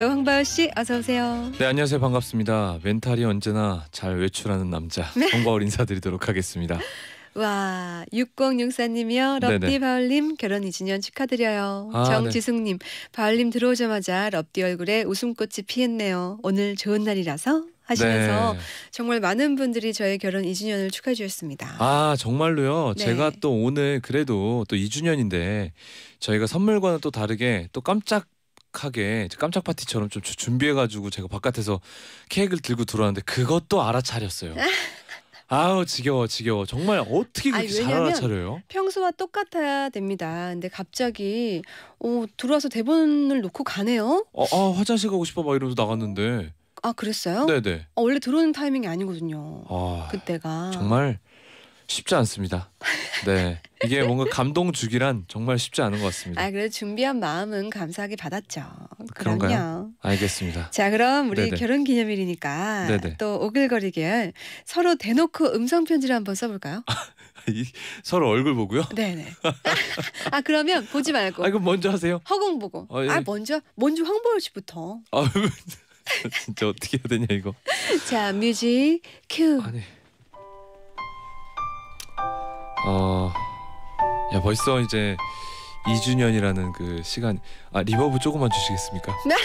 황바울 씨 어서 오세요. 네 안녕하세요 반갑습니다. 멘탈이 언제나 잘 외출하는 남자 홍바울 인사드리도록 하겠습니다. 와 6064님이요. 럽디. 바울님 결혼 2주년 축하드려요. 아, 정지숙님 바울님 들어오자마자 럽디 얼굴에 웃음꽃이 피었네요. 오늘 좋은 날이라서 하시면서 네. 정말 많은 분들이 저의 결혼 2주년을 축하해 주셨습니다. 아 정말로요. 네. 제가 또 오늘 그래도 또 2주년인데 저희가 선물과는 또 다르게 또 깜짝 하게 깜짝 파티처럼 좀 주- 준비해가지고 제가 바깥에서 케이크를 들고 들어왔는데 그것도 알아차렸어요. 아우 지겨워 지겨워 정말 어떻게 그렇게 아니, 잘 알아차려요? 평소와 똑같아야 됩니다. 근데 갑자기 어, 들어와서 대본을 놓고 가네요. 어, 아 화장실 가고 싶어 막 이러면서 나갔는데 아 그랬어요? 네네 어, 원래 들어오는 타이밍이 아니거든요. 아 그때가 정말 쉽지 않습니다. 네 이게 뭔가 감동 주기란 정말 쉽지 않은 것 같습니다. 아 그래도 준비한 마음은 감사하게 받았죠. 그런가요? 그럼요. 알겠습니다. 자 그럼 우리 네네. 결혼 기념일이니까 네네. 또 오글거리게 서로 대놓고 음성 편지를 한번 써볼까요? 이- 서로 얼굴 보고요. 네네. 아 그러면 보지 말고 아 이거 먼저 하세요. 허공 보고. 어, 예. 아 먼저 먼저 황보열 씨부터. 아 진짜 어떻게 해야 되냐 이거. 자 music cue. 아니. 어. 야 벌써 이제 2주년이라는 그 시간. 아 reverb 조금만 주시겠습니까? 네.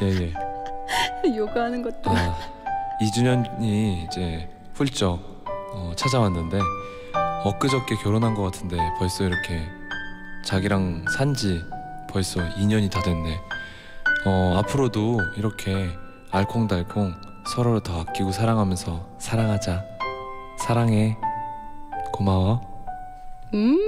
예예. 요가하는 것도. 아 2주년이 이제 훌쩍 어, 찾아왔는데 엊그저께 결혼한 것 같은데 벌써 이렇게 자기랑 산지 벌써 2년이 다 됐네. 어 앞으로도 이렇게 알콩달콩 서로를 더 아끼고 사랑하면서 사랑하자. 사랑해. 고마워. 음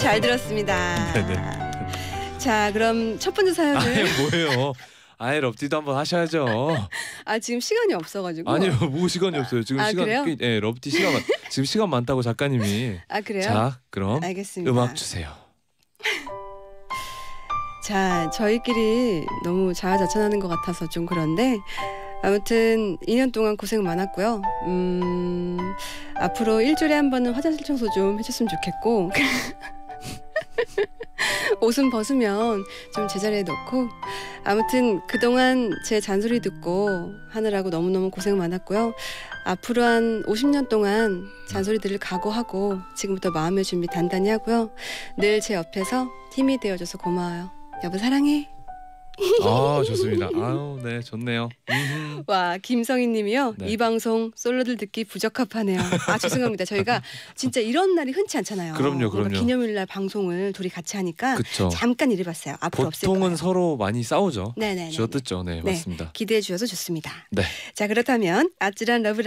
잘 들었습니다. 네네. 자 그럼 첫 번째 아니 사연을 뭐예요? 아예 럽디도 한번 하셔야죠. 아 지금 시간이 없어가지고. 아니요, 뭐 시간이 없어요. 지금 아, 시간, 그래요? 꽤- 예, 럽디 시간 많, 지금 시간 많다고 작가님이. 아 그래요? 자, 그럼 알겠습니다. 음악 주세요. 자, 저희끼리 너무 자아자찬하는 것 같아서 좀 그런데 아무튼 2년 동안 고생 많았고요. 음, 앞으로 일주일에 한 번은 화장실 청소 좀 해줬으면 좋겠고 옷은 벗으면 좀 제자리에 놓고 아무튼 그동안 제 잔소리 듣고 하느라고 너무너무 고생 많았고요. 앞으로 한 50년 동안 잔소리 들을 각오하고 지금부터 마음의 준비 단단히 하고요. 늘 제 옆에서 힘이 되어줘서 고마워요. 여보 사랑해. 아, 좋습니다. 아유, 네, 좋네요. 음흠. 와 김성희 님이요. 네. 이 방송 솔로들 듣기 부적합하네요. 아 죄송합니다. 저희가 진짜 이런 날이 흔치 않잖아요. 그럼요, 그럼요. 기념일 날 방송을 둘이 같이 하니까 그쵸. 잠깐 일해봤어요. 앞으로 없을 보통은 거예요. 서로 많이 싸우죠. 네네네. 쥐어뜯죠. 네, 네. 맞습니다. 기대해 주셔서 좋습니다. 네. 자 그렇다면 아찔한 러브라인